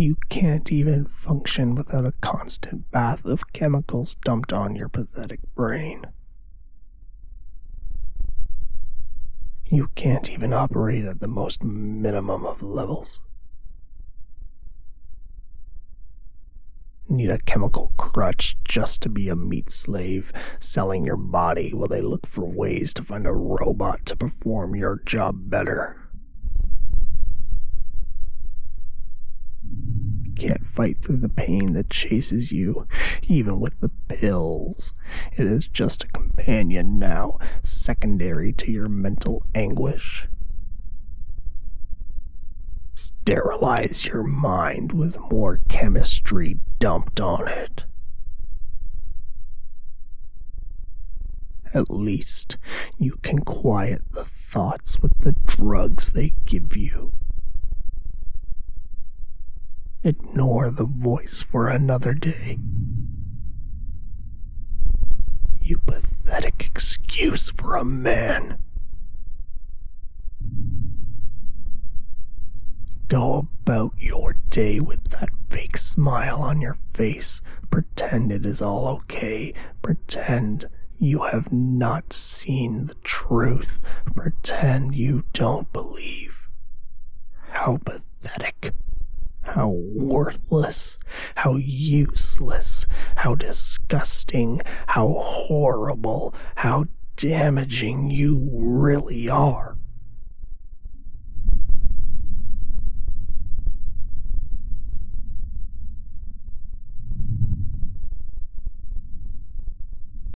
You can't even function without a constant bath of chemicals dumped on your pathetic brain. You can't even operate at the most minimum of levels. Need a chemical crutch just to be a meat slave, selling your body while they look for ways to find a robot to perform your job better. Can't fight through the pain that chases you, even with the pills. It is just a companion now, secondary to your mental anguish. Sterilize your mind with more chemistry dumped on it. At least you can quiet the thoughts with the drugs they give you. Ignore the voice for another day. You pathetic excuse for a man. Go about your day with that fake smile on your face. Pretend it is all okay. Pretend you have not seen the truth. Pretend you don't believe. How pathetic. How worthless, how useless, how disgusting, how horrible, how damaging you really are.